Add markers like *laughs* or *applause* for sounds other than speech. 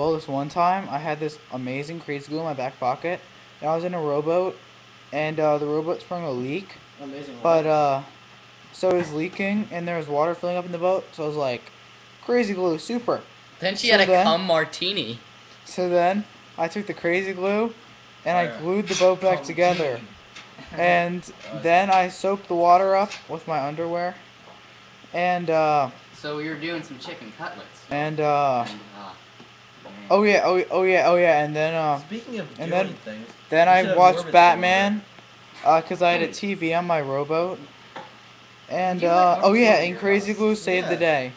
Well, this one time I had this amazing Krazy Glue in my back pocket, and I was in a rowboat, and uh, the rowboat sprung a leak. Amazing. But uh, so it was leaking, and there was water filling up in the boat. So I was like, Krazy Glue, super. Then she So had a then- cum martini. So then I took the Krazy Glue, and I glued the boat back together. *laughs* And then I soaked the water up with my underwear, and uh, So we were doing some chicken cutlets. and uh, And, uh. Oh yeah, oh oh yeah, oh yeah, and then uh, Speaking of and then- things, Then I watched Batman, uh, cause I had a TV on my rowboat. And uh, oh yeah, and Krazy. Glue saved the day.